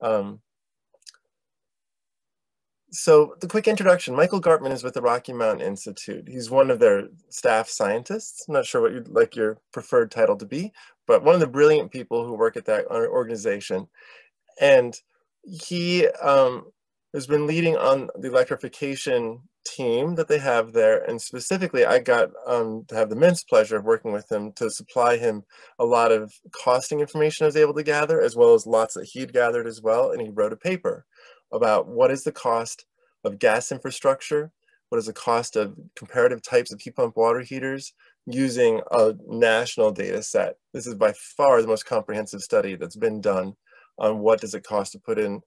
Um, so the quick introduction, Michael Gartman is with the Rocky Mountain Institute. He's one of their staff scientists. I'm not sure what you'd like your preferred title to be, but one of the brilliant people who work at that organization. And he um, has been leading on the electrification team that they have there. And specifically, I got um, to have the immense pleasure of working with him to supply him a lot of costing information I was able to gather, as well as lots that he'd gathered as well. And he wrote a paper about what is the cost of gas infrastructure, what is the cost of comparative types of heat pump water heaters using a national data set. This is by far the most comprehensive study that's been done on what does it cost to put in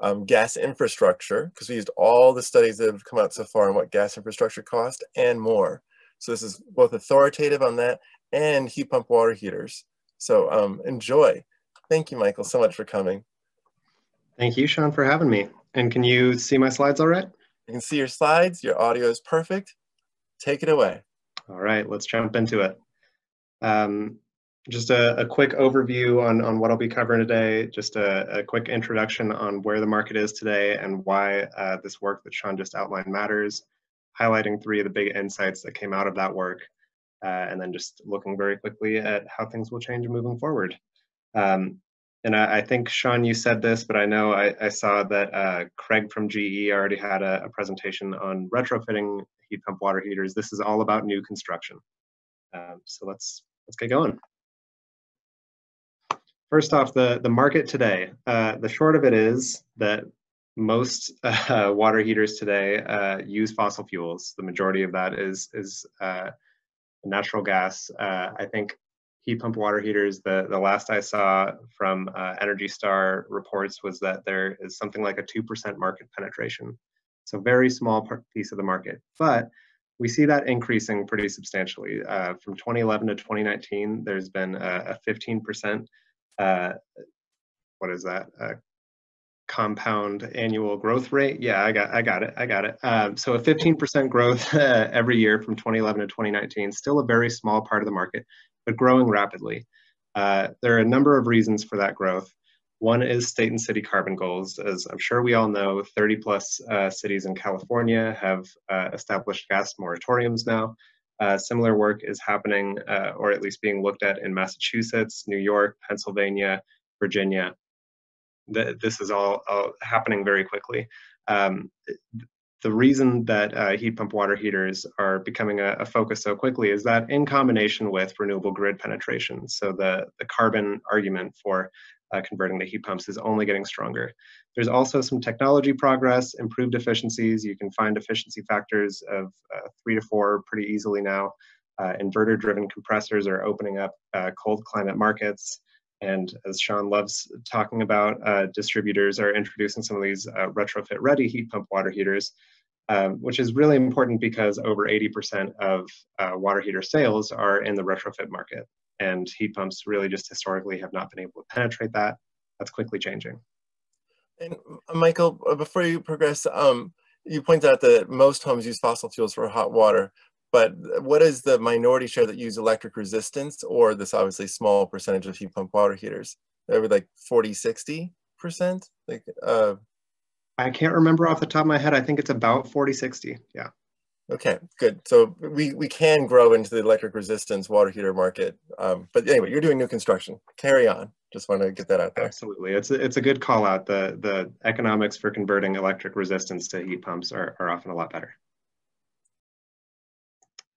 um, gas infrastructure, because we used all the studies that have come out so far on what gas infrastructure cost and more. So this is both authoritative on that and heat pump water heaters. So um, enjoy. Thank you, Michael, so much for coming. Thank you, Sean, for having me. And can you see my slides all right? You can see your slides. Your audio is perfect. Take it away. All right, let's jump into it. Um, just a, a, quick overview on, on what I'll be covering today, just a, a quick introduction on where the market is today and why uh, this work that Sean just outlined matters, highlighting three of the big insights that came out of that work, uh, and then just looking very quickly at how things will change moving forward. Um, and I, I, think Sean, you said this, but I know I, I saw that uh, Craig from GE already had a, a, presentation on retrofitting heat pump water heaters. This is all about new construction. Um, so let's let's get going. First off, the the market today. Uh, the short of it is that most uh, water heaters today uh, use fossil fuels. The majority of that is is uh, natural gas. Uh, I think heat pump water heaters, the, the last I saw from uh, Energy Star reports was that there is something like a 2% market penetration. So very small piece of the market. But we see that increasing pretty substantially. From 2011 to 2019, there's been a, a 15%, uh, what is that, compound annual growth rate. Yeah, I got, I got it, I got it. Um, so a 15% growth uh, every year from 2011 to 2019, still a very small part of the market, but growing rapidly. Uh, there are a number of reasons for that growth. One is state and city carbon goals. As I'm sure we all know, 30 plus uh, cities in California have uh, established gas moratoriums now. Uh, similar work is happening, uh, or at least being looked at in Massachusetts, New York, Pennsylvania, Virginia. This is all, all, happening very quickly. Um, the reason that uh, heat pump water heaters are becoming a, a, focus so quickly is that in combination with renewable grid penetration. So the, the carbon argument for uh, converting to heat pumps is only getting stronger. There's also some technology progress, improved efficiencies. You can find efficiency factors of uh, three to four pretty easily now. Uh, inverter driven compressors are opening up uh, cold climate markets. And as Sean loves talking about, uh, distributors are introducing some of these uh, retrofit ready heat pump water heaters, um, which is really important because over 80% of water heater sales are in the retrofit market. And heat pumps really just historically have not been able to penetrate that. That's quickly changing. And uh, Michael, uh, before you progress, um, you point out that most homes use fossil fuels for hot water but what is the minority share that use electric resistance or this obviously small percentage of heat pump water heaters? They like 40, 60 percent? Like, uh, I can't remember off the top of my head. I think it's about 40, 60. Yeah. Okay, good. So we, we can grow into the electric resistance water heater market. Um, but anyway, you're doing new construction. Carry on. Just want to get that out there. Absolutely. It's a, it's a good call out. The, the economics for converting electric resistance to heat pumps are, are often a lot better.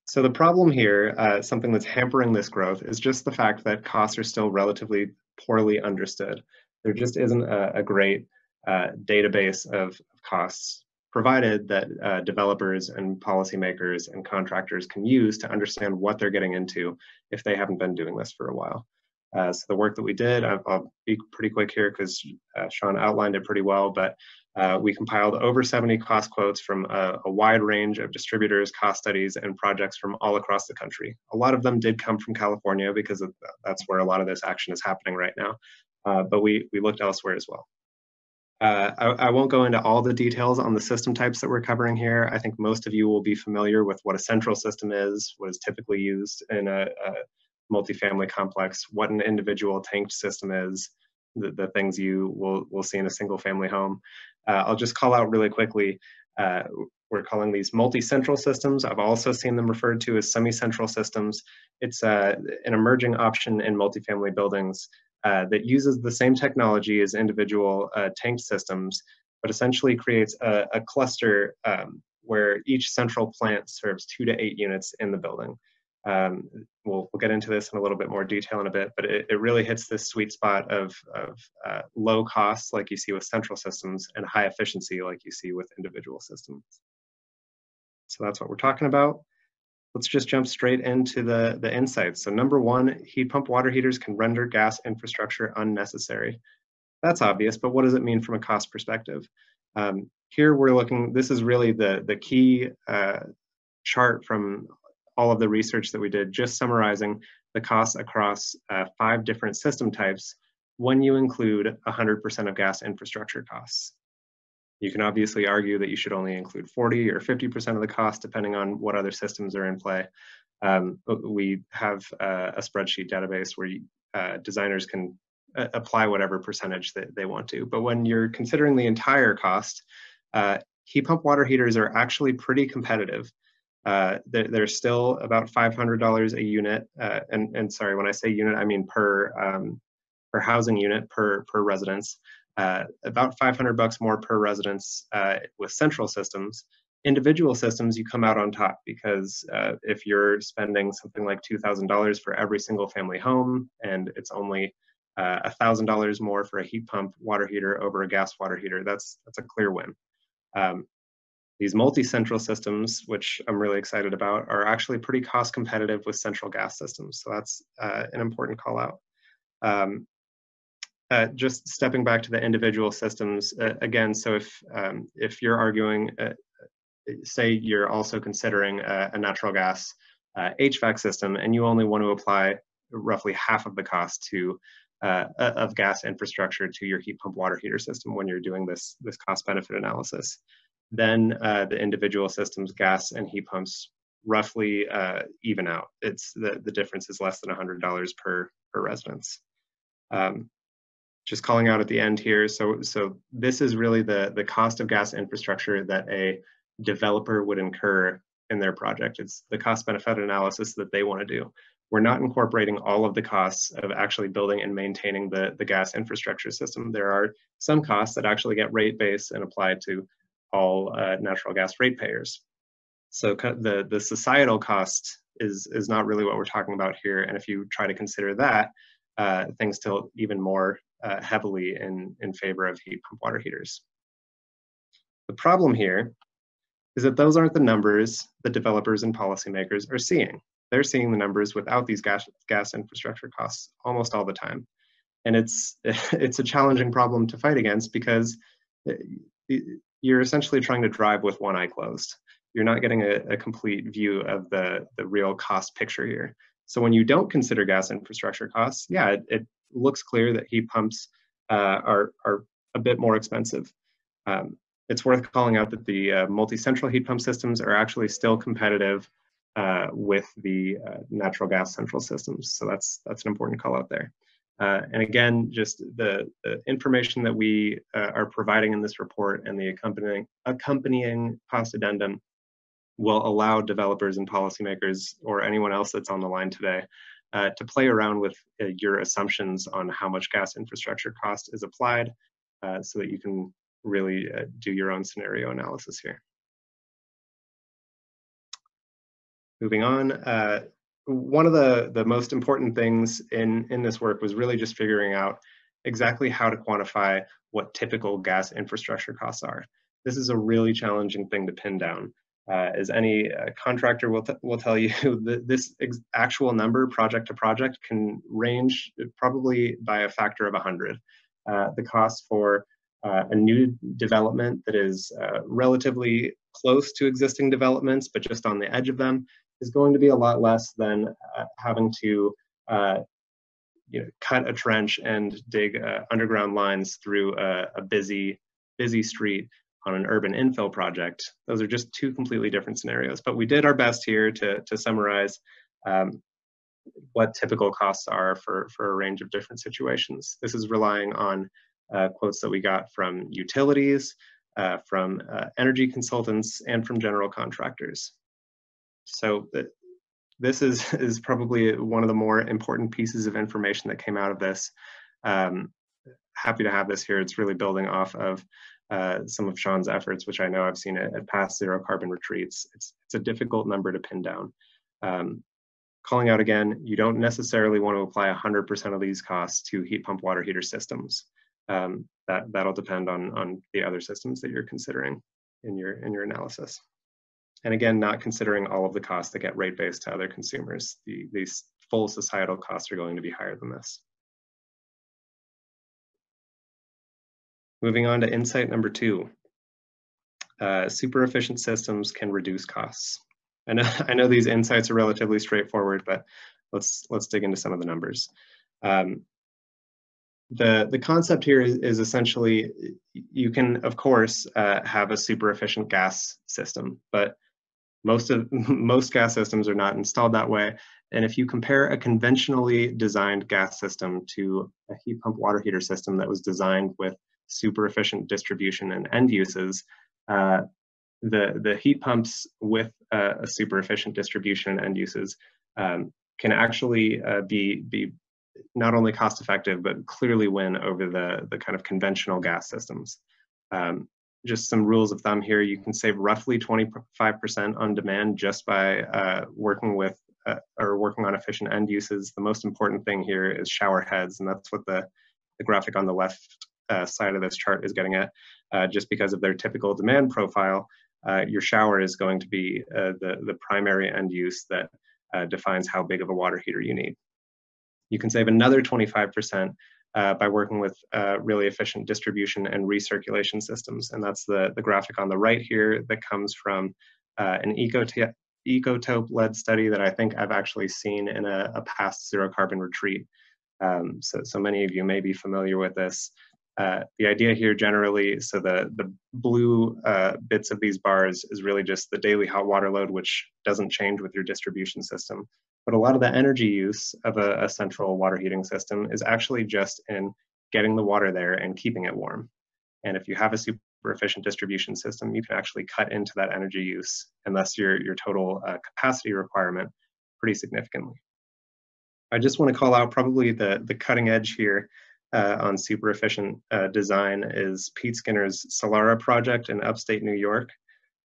So the problem here, uh, something that's hampering this growth, is just the fact that costs are still relatively poorly understood. There just isn't a, a great uh, database of, of, costs provided that uh, developers and policymakers and contractors can use to understand what they're getting into if they haven't been doing this for a while. Uh, so the work that we did, I'll, I'll be pretty quick here because uh, Sean outlined it pretty well, but uh, we compiled over 70 cost quotes from a, a, wide range of distributors, cost studies, and projects from all across the country. A lot of them did come from California because of, that's where a lot of this action is happening right now, uh, but we, we looked elsewhere as well. Uh, I, I, won't go into all the details on the system types that we're covering here. I think most of you will be familiar with what a central system is, what is typically used in a, a multifamily complex, what an individual tanked system is, the, the things you will, will see in a single family home. Uh, I'll just call out really quickly, uh, we're calling these multi-central systems. I've also seen them referred to as semi-central systems. It's uh, an emerging option in multifamily buildings uh, that uses the same technology as individual uh, tanked systems, but essentially creates a, a cluster um, where each central plant serves two to eight units in the building. Um, we'll, we'll, get into this in a little bit more detail in a bit, but it, it really hits this sweet spot of, of uh, low costs like you see with central systems and high efficiency like you see with individual systems. So that's what we're talking about. Let's just jump straight into the, the insights. So number one, heat pump water heaters can render gas infrastructure unnecessary. That's obvious, but what does it mean from a cost perspective? Um, here we're looking, this is really the, the key uh, chart from all of the research that we did, just summarizing the costs across uh, five different system types when you include 100% of gas infrastructure costs. You can obviously argue that you should only include 40 or 50% of the cost, depending on what other systems are in play. Um, we have uh, a spreadsheet database where uh, designers can uh, apply whatever percentage that they want to. But when you're considering the entire cost, uh, heat pump water heaters are actually pretty competitive. Uh, they're, they're, still about $500 a unit. Uh, and, and sorry, when I say unit, I mean per, um, per housing unit, per, per residence. Uh, about 500 bucks more per residence uh, with central systems. Individual systems, you come out on top because uh, if you're spending something like $2,000 for every single family home and it's only $1,000 uh, more for a heat pump water heater over a gas water heater, that's, that's a clear win. Um, these multi-central systems, which I'm really excited about, are actually pretty cost competitive with central gas systems. So that's uh, an important call out. Um, uh, just stepping back to the individual systems uh, again. So if um, if you're arguing, uh, say you're also considering a, a natural gas uh, HVAC system, and you only want to apply roughly half of the cost to uh, of gas infrastructure to your heat pump water heater system when you're doing this this cost benefit analysis then uh, the individual systems, gas and heat pumps, roughly uh, even out. It's the, the difference is less than $100 per, per residence. Um, just calling out at the end here, so, so this is really the, the cost of gas infrastructure that a developer would incur in their project. It's the cost benefit analysis that they want to do. We're not incorporating all of the costs of actually building and maintaining the, the gas infrastructure system. There are some costs that actually get rate based and applied to all uh, natural gas ratepayers. So the, the societal cost is, is not really what we're talking about here. And if you try to consider that, uh, things tilt even more uh, heavily in, in favor of heat pump water heaters. The problem here is that those aren't the numbers that developers and policymakers are seeing. They're seeing the numbers without these gas, gas infrastructure costs almost all the time. And it's, it's a challenging problem to fight against because uh, you're essentially trying to drive with one eye closed. You're not getting a, a complete view of the, the real cost picture here. So when you don't consider gas infrastructure costs, yeah, it, it looks clear that heat pumps uh, are, are a bit more expensive. Um, it's worth calling out that the uh, multi-central heat pump systems are actually still competitive uh, with the uh, natural gas central systems. So that's that's an important call out there. Uh, and again, just the, the, information that we uh, are providing in this report and the accompanying, accompanying cost addendum will allow developers and policymakers or anyone else that's on the line today uh, to play around with uh, your assumptions on how much gas infrastructure cost is applied uh, so that you can really uh, do your own scenario analysis here. Moving on, one of the, the most important things in, in this work was really just figuring out exactly how to quantify what typical gas infrastructure costs are. This is a really challenging thing to pin down. Uh, as any uh, contractor will, will tell you, this actual number project to project can range probably by a factor of 100. Uh, the cost for uh, a new development that is uh, relatively close to existing developments, but just on the edge of them, is going to be a lot less than uh, having to uh, you know, cut a trench and dig uh, underground lines through a, a, busy, busy street on an urban infill project. Those are just two completely different scenarios. But we did our best here to, to summarize um, what typical costs are for, for a range of different situations. This is relying on uh, quotes that we got from utilities, uh, from uh, energy consultants, and from general contractors. So this is, is probably one of the more important pieces of information that came out of this. Um, happy to have this here. It's really building off of uh, some of Sean's efforts, which I know I've seen at, at past zero carbon retreats. It's, it's a difficult number to pin down. Um, calling out again, you don't necessarily want to apply 100% of these costs to heat pump water heater systems. Um, that, that'll depend on, on the other systems that you're considering in your, in your analysis. And again, not considering all of the costs that get rate-based to other consumers. The, these full societal costs are going to be higher than this. Moving on to insight number two. Uh, super efficient systems can reduce costs. I know, I know these insights are relatively straightforward, but let's, let's dig into some of the numbers. Um, the, the concept here is, is, essentially you can, of course, uh, have a super efficient gas system, but most of most gas systems are not installed that way. And if you compare a conventionally designed gas system to a heat pump water heater system that was designed with super efficient distribution and end uses, uh, the, the heat pumps with uh, a super efficient distribution and end uses um, can actually uh, be, be not only cost effective, but clearly win over the, the kind of conventional gas systems. Um, just some rules of thumb here, you can save roughly 25% on demand just by uh, working with uh, or working on efficient end uses. The most important thing here is shower heads, and that's what the, the graphic on the left uh, side of this chart is getting at. Uh, just because of their typical demand profile, uh, your shower is going to be uh, the, the primary end use that defines how big of a water heater you need. You can save another 25% uh, by working with uh, really efficient distribution and recirculation systems. And that's the, the graphic on the right here that comes from uh, an Ecotope led study that I think I've actually seen in a, a past zero carbon retreat. Um, so, so many of you may be familiar with this. Uh, the idea here generally, so the, the blue uh, bits of these bars is really just the daily hot water load, which doesn't change with your distribution system. But a lot of the energy use of a, a central water heating system is actually just in getting the water there and keeping it warm. And if you have a super efficient distribution system, you can actually cut into that energy use and thus your, your total uh, capacity requirement pretty significantly. I just want to call out probably the, the cutting edge here uh, on super efficient uh, design is Pete Skinner's Solara project in upstate New York,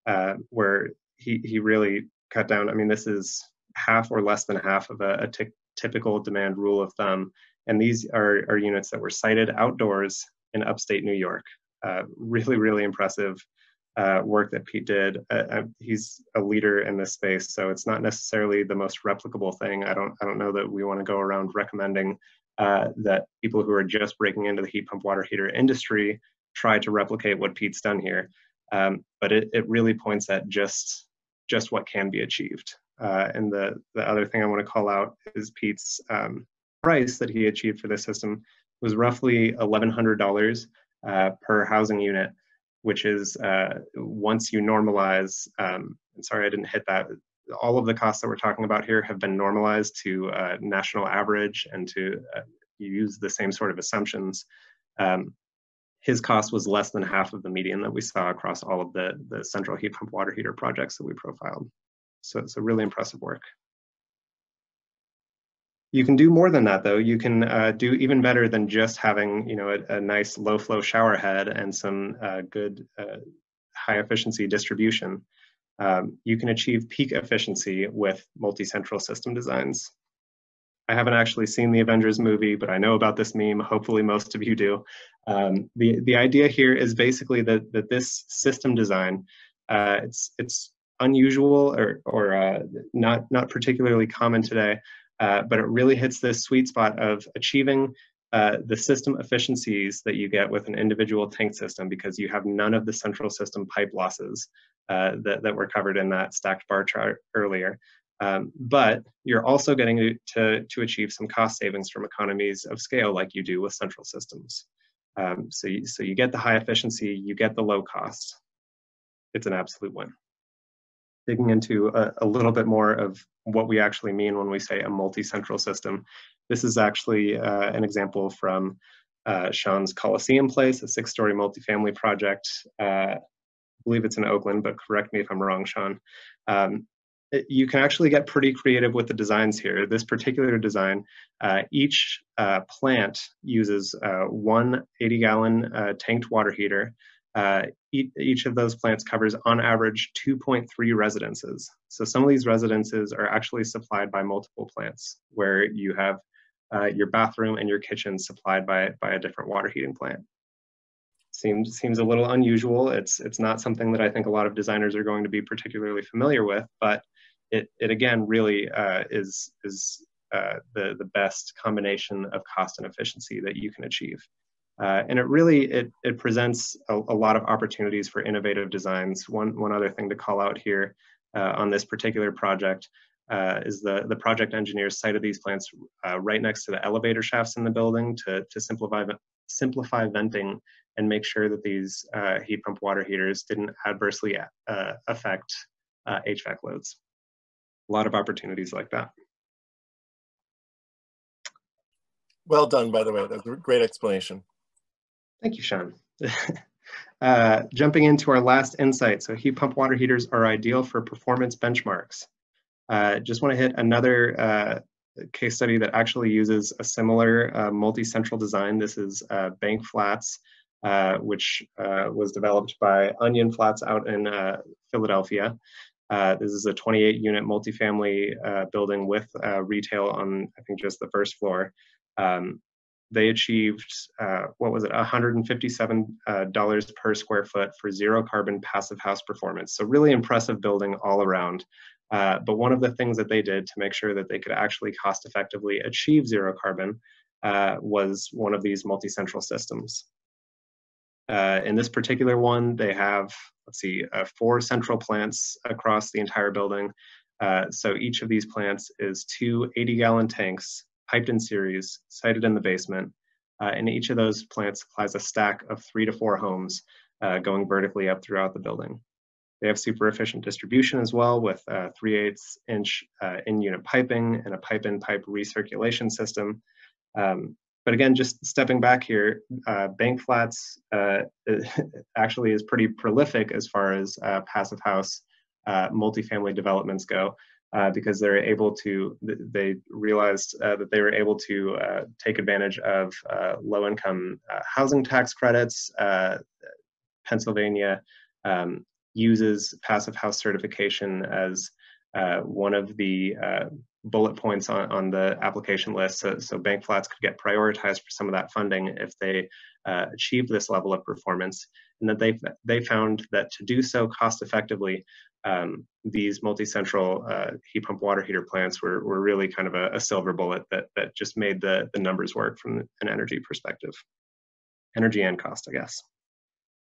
uh, where he, he really cut down. I mean, this is half or less than half of a, typical demand rule of thumb. And these are, are units that were sited outdoors in upstate New York. Uh, really, really impressive uh, work that Pete did. Uh, he's a leader in this space, so it's not necessarily the most replicable thing. I don't, I don't know that we want to go around recommending uh, that people who are just breaking into the heat pump water heater industry try to replicate what Pete's done here. Um, but it, it really points at just just what can be achieved. Uh, and the, the other thing I want to call out is Pete's um, price that he achieved for this system was roughly $1,100 uh, per housing unit, which is uh, once you normalize, um, sorry I didn't hit that, all of the costs that we're talking about here have been normalized to uh, national average and to uh, use the same sort of assumptions. Um, his cost was less than half of the median that we saw across all of the, the central heat pump water heater projects that we profiled. So it's a really impressive work. You can do more than that though. You can uh, do even better than just having you know a, a nice low flow shower head and some uh, good uh, high efficiency distribution. Um, you can achieve peak efficiency with multi-central system designs. I haven't actually seen the Avengers movie, but I know about this meme. Hopefully most of you do. Um, the, the idea here is basically that, that this system design, uh, it's, it's unusual or, or uh, not, not particularly common today, uh, but it really hits this sweet spot of achieving uh, the system efficiencies that you get with an individual tank system because you have none of the central system pipe losses uh, that, that were covered in that stacked bar chart earlier. Um, but you're also getting to, to achieve some cost savings from economies of scale like you do with central systems. Um, so, you, so you get the high efficiency, you get the low cost. It's an absolute win. Digging into a, a, little bit more of what we actually mean when we say a multi-central system. This is actually uh, an example from uh, Sean's Coliseum Place, a six-story multifamily project. Uh, I believe it's in Oakland, but correct me if I'm wrong, Sean. Um, it, you can actually get pretty creative with the designs here. This particular design, uh, each uh, plant uses uh, one 80-gallon uh, tanked water heater uh, each of those plants covers on average 2.3 residences. So some of these residences are actually supplied by multiple plants where you have uh, your bathroom and your kitchen supplied by, by a different water heating plant. Seems, seems a little unusual. It's, it's not something that I think a lot of designers are going to be particularly familiar with, but it, it again really uh, is, is uh, the, the best combination of cost and efficiency that you can achieve. Uh, and it really, it, it presents a, a, lot of opportunities for innovative designs. One, one other thing to call out here uh, on this particular project uh, is the, the project engineers cited these plants uh, right next to the elevator shafts in the building to, to simplify, simplify venting and make sure that these uh, heat pump water heaters didn't adversely uh, affect HVAC loads. A lot of opportunities like that. Well done, by the way. That's a great explanation. Thank you, Sean. uh, jumping into our last insight. So heat pump water heaters are ideal for performance benchmarks. Uh, just want to hit another uh, case study that actually uses a similar uh, multi-central design. This is uh, Bank Flats, uh, which was developed by Onion Flats out in Philadelphia. this is a 28 unit multifamily building with retail on, I think, just the first floor. Um, they achieved uh, what was it 157 uh, dollars per square foot for zero carbon passive house performance. So really impressive building all around. Uh, but one of the things that they did to make sure that they could actually cost effectively achieve zero carbon uh, was one of these multi-central systems. Uh, in this particular one they have let's see uh, four central plants across the entire building. So each of these plants is two 80 gallon tanks piped in series, sited in the basement, uh, and each of those plants supplies a stack of three to four homes uh, going vertically up throughout the building. They have super efficient distribution as well with uh, 3 8 inch uh, in-unit piping and a pipe-in-pipe recirculation system. Um, but again, just stepping back here, uh, Bank Flats uh, actually is pretty prolific as far as passive house multifamily developments go uh, because they're able to, they realized uh, that they were able to uh, take advantage of uh, low income uh, housing tax credits. Uh, Pennsylvania um, uses passive house certification as one of the bullet points on, on the application list. So, so, bank flats could get prioritized for some of that funding if they achieve this level of performance. And that they they found that to do so cost effectively, um, these multi-central uh, heat pump water heater plants were, were really kind of a, a, silver bullet that, that just made the, the numbers work from an energy perspective. Energy and cost, I guess.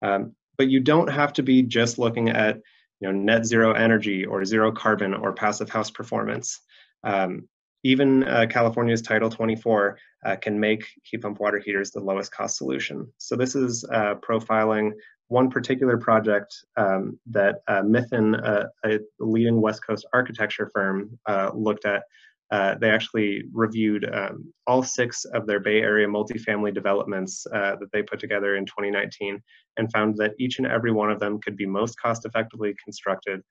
Um, but you don't have to be just looking at you know, net zero energy or zero carbon or passive house performance. Um, even uh, California's Title 24 uh, can make heat pump water heaters the lowest cost solution. So this is uh, profiling one particular project um, that uh, uh, a leading West Coast architecture firm, uh, looked at. Uh, they actually reviewed um, all six of their Bay Area multifamily developments that they put together in 2019 and found that each and every one of them could be most cost effectively constructed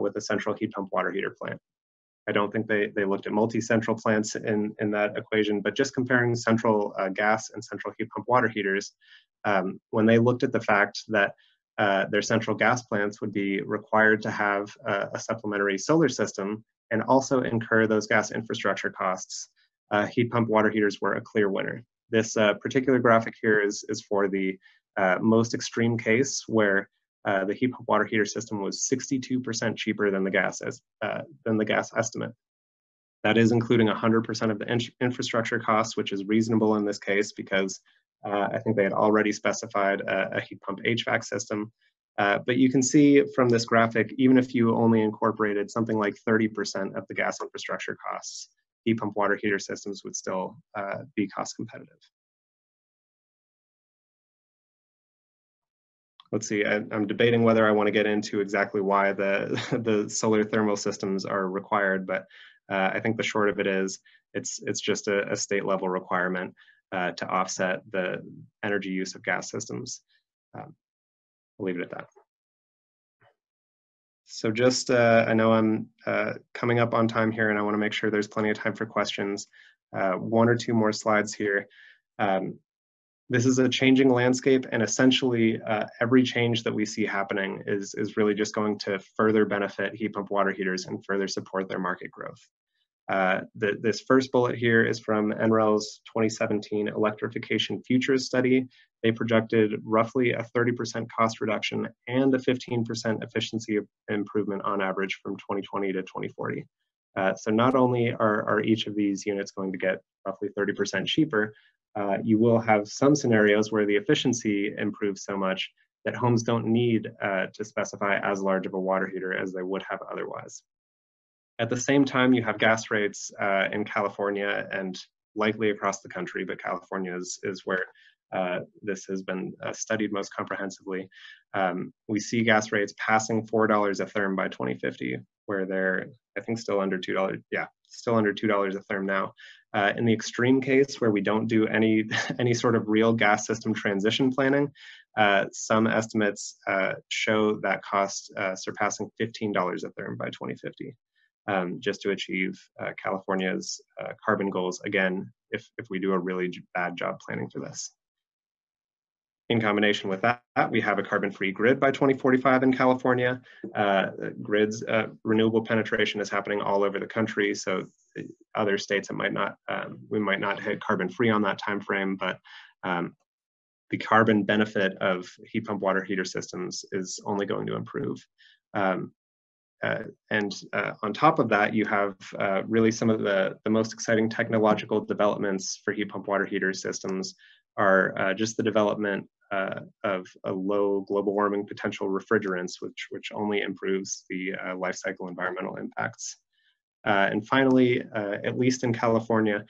with a central heat pump water heater plant. I don't think they, they looked at multi-central plants in, in that equation, but just comparing central uh, gas and central heat pump water heaters, um, when they looked at the fact that uh, their central gas plants would be required to have uh, a supplementary solar system and also incur those gas infrastructure costs, uh, heat pump water heaters were a clear winner. This uh, particular graphic here is, is for the uh, most extreme case where uh, the heat pump water heater system was 62% cheaper than the gas as, uh, than the gas estimate. That is including 100% of the in infrastructure costs, which is reasonable in this case because uh, I think they had already specified a, a heat pump HVAC system. Uh, but you can see from this graphic, even if you only incorporated something like 30% of the gas infrastructure costs, heat pump water heater systems would still uh, be cost competitive. Let's see, I, am debating whether I want to get into exactly why the, the solar thermal systems are required, but uh, I think the short of it is it's, it's just a, a state level requirement uh, to offset the energy use of gas systems. Um, I'll leave it at that. So just, uh, I know I'm uh, coming up on time here and I wanna make sure there's plenty of time for questions. Uh, one or two more slides here. Um, this is a changing landscape and essentially uh, every change that we see happening is, is really just going to further benefit heat pump water heaters and further support their market growth. Uh, the, this first bullet here is from NREL's 2017 Electrification Futures Study. They projected roughly a 30% cost reduction and a 15% efficiency improvement on average from 2020 to 2040. Uh, so not only are, are each of these units going to get roughly 30% cheaper, uh, you will have some scenarios where the efficiency improves so much that homes don't need uh, to specify as large of a water heater as they would have otherwise. At the same time, you have gas rates uh, in California and likely across the country, but California is, is where uh, this has been uh, studied most comprehensively. Um, we see gas rates passing $4 a therm by 2050, where they're, I think, still under $2. Yeah, still under $2 a therm now. Uh, in the extreme case where we don't do any, any sort of real gas system transition planning, uh, some estimates uh, show that cost uh, surpassing $15 a therm by 2050 um, just to achieve uh, California's uh, carbon goals, again, if, if we do a really bad job planning for this. In combination with that, we have a carbon-free grid by 2045 in California. Uh, grids, uh, renewable penetration is happening all over the country, so other states it might not, um, we might not hit carbon-free on that time frame, but um, the carbon benefit of heat pump water heater systems is only going to improve. Um, uh, and uh, on top of that, you have uh, really some of the, the most exciting technological developments for heat pump water heater systems are uh, just the development uh, of a low global warming potential refrigerants, which, which only improves the uh, life cycle environmental impacts. and finally, at least in California,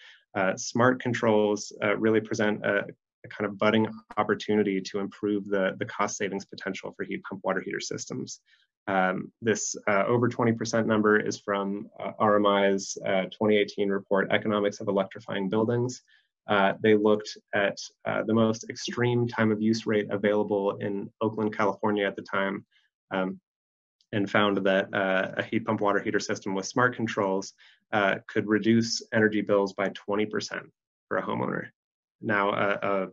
smart controls really present a, a kind of budding opportunity to improve the, the cost savings potential for heat pump water heater systems. Um, this uh, over 20% number is from uh, RMI's uh, 2018 report, Economics of Electrifying Buildings. Uh, they looked at uh, the most extreme time of use rate available in Oakland, California at the time, um, and found that uh, a heat pump water heater system with smart controls could reduce energy bills by 20% for a homeowner. Now,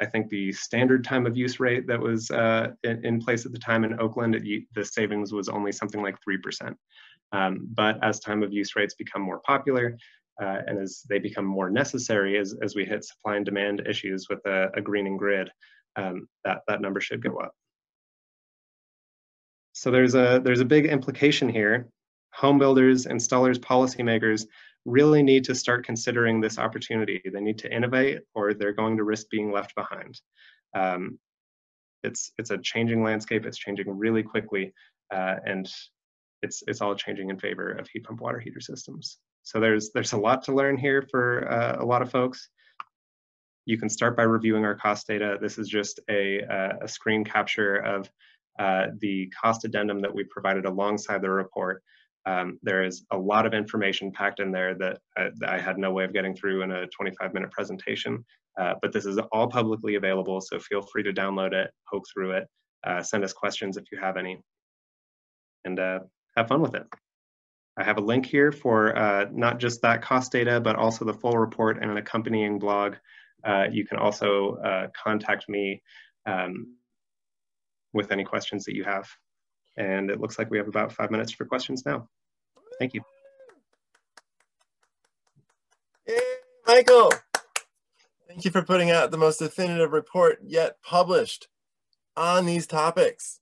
I think the standard time of use rate that was uh, in, in, place at the time in Oakland, it, the savings was only something like 3%. Um, but as time of use rates become more popular uh, and as they become more necessary as, as we hit supply and demand issues with a, a greening grid, um, that, that number should go up. So there's a, there's a big implication here. Home builders, installers, policymakers really need to start considering this opportunity. They need to innovate or they're going to risk being left behind. Um, it's, it's a changing landscape, it's changing really quickly, uh, and it's, it's all changing in favor of heat pump water heater systems. So there's, there's a lot to learn here for uh, a lot of folks. You can start by reviewing our cost data. This is just a, uh, a screen capture of uh, the cost addendum that we provided alongside the report. Um, there is a lot of information packed in there that I, that I, had no way of getting through in a 25 minute presentation, uh, but this is all publicly available, so feel free to download it, poke through it, uh, send us questions if you have any, and uh, have fun with it. I have a link here for uh, not just that cost data, but also the full report and an accompanying blog. Uh, you can also uh, contact me um, with any questions that you have. And it looks like we have about five minutes for questions now. Thank you. Hey, Michael. Thank you for putting out the most definitive report yet published on these topics.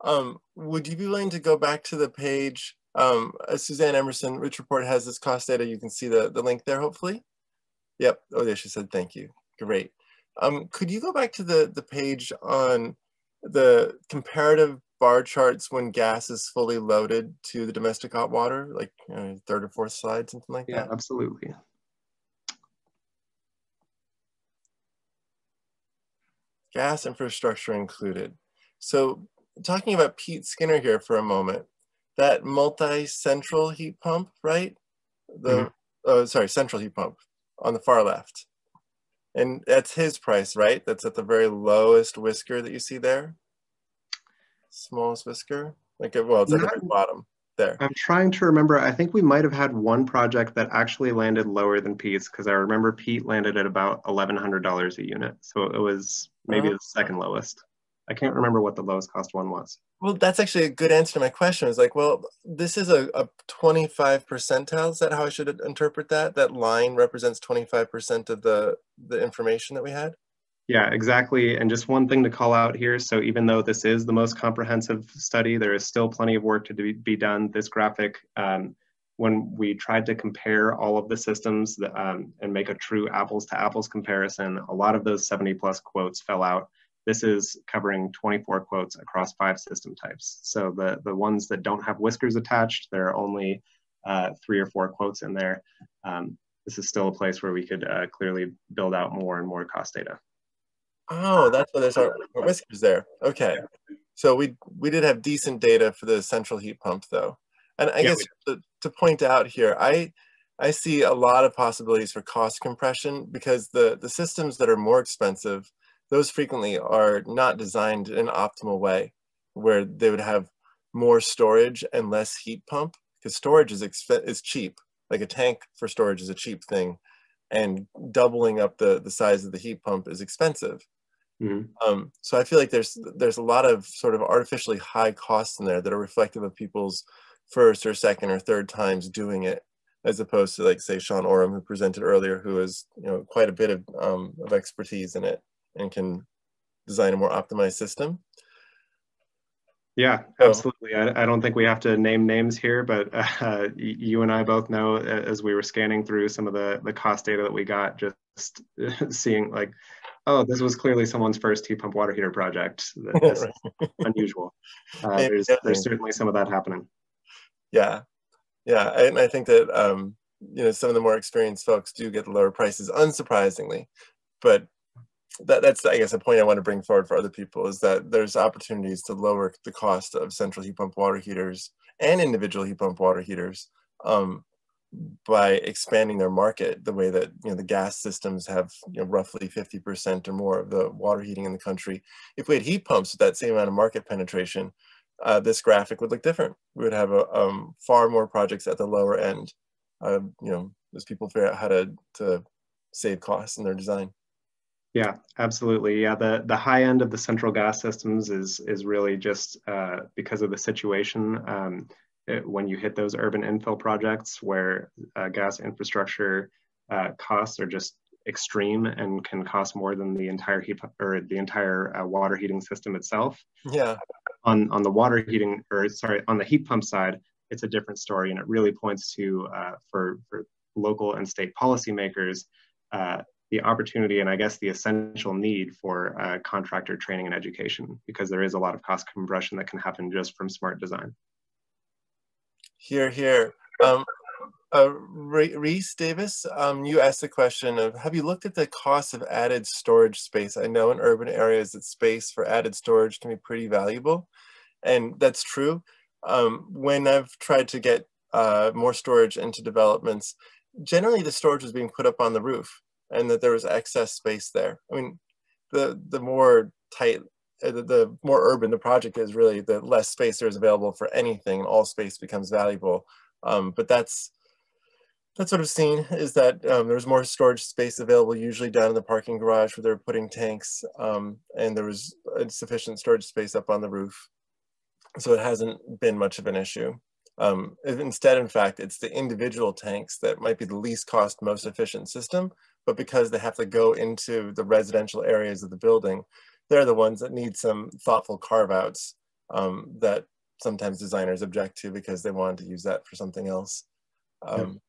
Um, would you be willing to go back to the page? Um, uh, Suzanne Emerson, Rich Report has this cost data. You can see the, the link there, hopefully. Yep. Oh, yeah, she said thank you. Great. Um, could you go back to the, the page on the comparative bar charts when gas is fully loaded to the domestic hot water, like uh, third or fourth slide, something like yeah, that? Yeah, absolutely. Gas infrastructure included. So talking about Pete Skinner here for a moment, that multi-central heat pump, right? The, mm -hmm. oh, sorry, central heat pump on the far left. And that's his price, right? That's at the very lowest whisker that you see there. Smallest whisker. Like, well, it's at the very bottom there. I'm trying to remember. I think we might have had one project that actually landed lower than Pete's because I remember Pete landed at about $1,100 a unit. So it was maybe uh, the second lowest. I can't remember what the lowest cost one was. Well, that's actually a good answer to my question. It's like, well, this is a, a 25 percentile. Is that how I should interpret that? That line represents 25% of the, the information that we had? Yeah, exactly. And just one thing to call out here. So even though this is the most comprehensive study, there is still plenty of work to be done. This graphic, um, when we tried to compare all of the systems that, um, and make a true apples to apples comparison, a lot of those 70 plus quotes fell out this is covering 24 quotes across five system types. So the, the ones that don't have whiskers attached, there are only uh, three or four quotes in there. Um, this is still a place where we could uh, clearly build out more and more cost data. Oh, that's why there's our, whiskers there. Okay. So we, we did have decent data for the central heat pump though. And I yeah, guess to, to point out here, I, I see a lot of possibilities for cost compression because the, the systems that are more expensive those frequently are not designed in an optimal way where they would have more storage and less heat pump because storage is, is cheap. Like a tank for storage is a cheap thing and doubling up the, the size of the heat pump is expensive. Mm -hmm. um, so I feel like there's there's a lot of sort of artificially high costs in there that are reflective of people's first or second or third times doing it, as opposed to like say Sean Oram who presented earlier, who has you know quite a bit of um, of expertise in it and can design a more optimized system. Yeah, absolutely. I, I, don't think we have to name names here, but uh, you and I both know as we were scanning through some of the, the cost data that we got, just seeing like, oh, this was clearly someone's first heat pump water heater project. That's unusual. Uh, there's, there's certainly some of that happening. Yeah, yeah. And I think that, um, you know, some of the more experienced folks do get the lower prices, unsurprisingly. But that, that's I guess a point I want to bring forward for other people is that there's opportunities to lower the cost of central heat pump water heaters and individual heat pump water heaters um, by expanding their market the way that you know the gas systems have you know, roughly 50% or more of the water heating in the country. If we had heat pumps with that same amount of market penetration, uh, this graphic would look different. We would have a, um, far more projects at the lower end, uh, you know, as people figure out how to, to save costs in their design. Yeah, absolutely. Yeah, the the high end of the central gas systems is is really just uh, because of the situation. Um, it, when you hit those urban infill projects where uh, gas infrastructure uh, costs are just extreme and can cost more than the entire heat or the entire uh, water heating system itself. Yeah. On on the water heating or sorry on the heat pump side, it's a different story, and it really points to uh, for for local and state policymakers uh, the opportunity and I guess the essential need for uh, contractor training and education because there is a lot of cost compression that can happen just from smart design. Here, here. Um, uh, Reese Davis, um, you asked the question of, have you looked at the cost of added storage space? I know in urban areas that space for added storage can be pretty valuable, and that's true. Um, when I've tried to get uh, more storage into developments, generally the storage was being put up on the roof and that there was excess space there. I mean, the the more tight, uh, the, the more urban the project is, really, the less space there is available for anything, and all space becomes valuable. Um, but that's that's what I've seen is that um, there's more storage space available usually down in the parking garage where they're putting tanks um, and there was sufficient storage space up on the roof. So it hasn't been much of an issue. Um, instead, in fact, it's the individual tanks that might be the least cost, most efficient system, but because they have to go into the residential areas of the building, they're the ones that need some thoughtful carve outs um, that sometimes designers object to because they wanted to use that for something else. Um,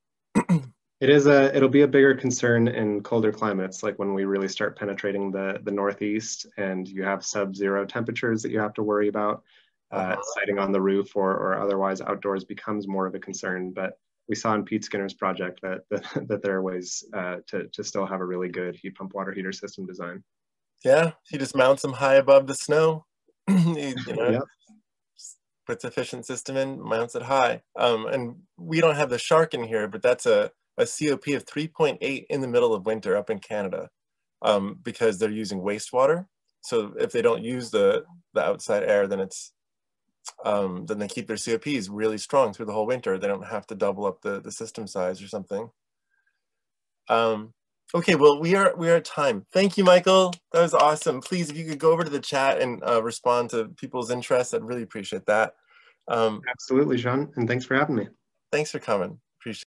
yeah. it is a, it'll be a bigger concern in colder climates, like when we really start penetrating the, the Northeast and you have sub-zero temperatures that you have to worry about. Uh, uh-huh. siting on the roof or, or otherwise outdoors becomes more of a concern. But we saw in Pete Skinner's project that that, that there are ways uh, to to still have a really good heat pump water heater system design. Yeah, he just mounts them high above the snow. you, you know, Yep. puts efficient system in, mounts it high. Um, and we don't have the shark in here, but that's a, a COP of 3.8 in the middle of winter up in Canada um, because they're using wastewater. So if they don't use the, the outside air, then it's, um, then they keep their COPs really strong through the whole winter. They don't have to double up the, the system size or something. Um, okay, well, we are, we are at time. Thank you, Michael. That was awesome. Please, if you could go over to the chat and uh, respond to people's interests, I'd really appreciate that. Um, Absolutely, Sean, and thanks for having me. thanks for coming. Appreciate